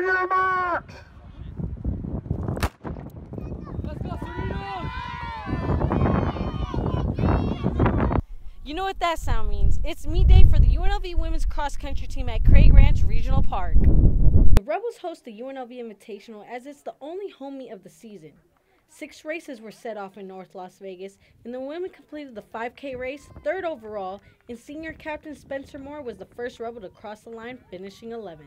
Your! You know what that sound means. It's meet day for the UNLV women's cross country team at Craig Ranch Regional Park. The Rebels host the UNLV Invitational as it's the only home meet of the season. Six races were set off in North Las Vegas, and the women completed the 5K race, third overall, and senior captain Spencer Moore was the first Rebel to cross the line, finishing 11th.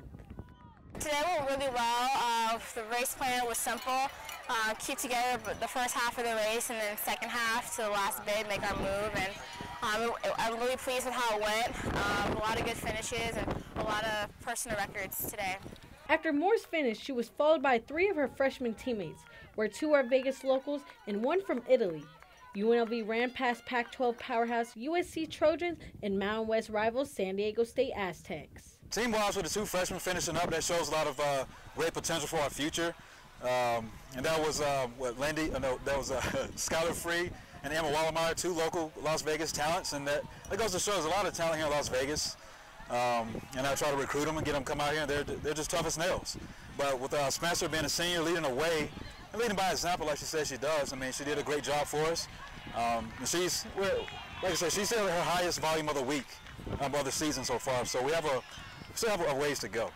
Today went really well. Uh, the race plan was simple. Uh, keep together the first half of the race and then second half to the last bit, make our move. And um, I'm really pleased with how it went. Um, a lot of good finishes and a lot of personal records today. After Moore's finish, she was followed by three of her freshman teammates, where two are Vegas locals and one from Italy. UNLV ran past Pac 12 powerhouse USC Trojans and Mountain West rivals San Diego State Aztecs. Team wise, with the two freshmen finishing up, that shows a lot of uh, great potential for our future. Um, and that was uh, what Lindy, uh, no, that was uh, Skylar Free and Emma Wallermeyer, two local Las Vegas talents, and that, that goes to show there's a lot of talent here in Las Vegas. Um, and I try to recruit them and get them come out here, and they're, they're just tough as nails. But with uh, Spencer being a senior, leading the way, and leading by example like she says she does, I mean, she did a great job for us. Um, and she's, like I said, she's at her highest volume of the week of the season so far. So we have a, still have a ways to go.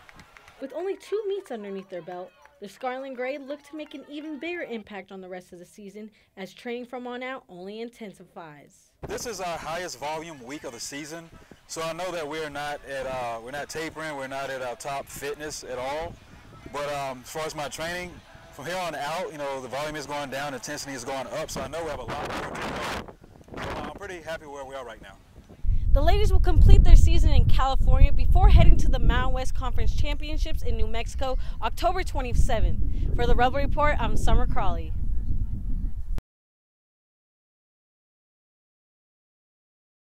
With only two meets underneath their belt, the Scarlet Gray look to make an even bigger impact on the rest of the season as training from on out only intensifies. This is our highest volume week of the season, so I know that we're not at uh, we're not tapering, we're not at our top fitness at all. But um, as far as my training, from here on out, you know, the volume is going down, intensity is going up, so I know we have a lot more to go. So I'm pretty happy where we are right now. The ladies will complete their season in California before heading to the Mountain West Conference Championships in New Mexico October 27th. For the Rebel Report, I'm Summer Crawley.